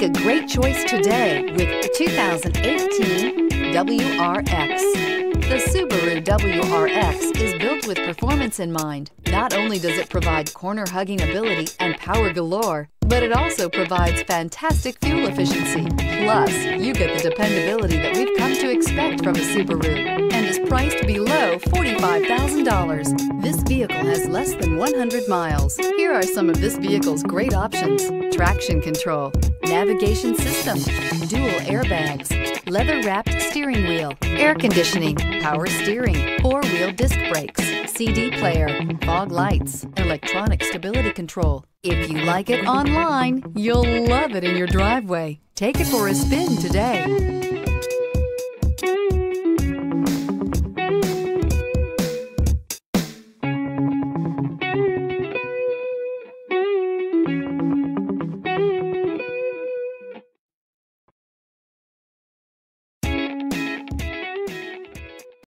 Make a great choice today with the 2018 WRX. The Subaru WRX is built with performance in mind. Not only does it provide corner-hugging ability and power galore, but it also provides fantastic fuel efficiency. Plus, you get the dependability that we've come to expect from a Subaru and is priced below $45,000. This vehicle has less than 100 miles. Here are some of this vehicle's great options. Traction control, navigation system, dual airbags, leather-wrapped steering wheel, air conditioning, power steering, four-wheel disc brakes, CD player, fog lights, electronic stability control. If you like it online, you'll love it in your driveway. Take it for a spin today.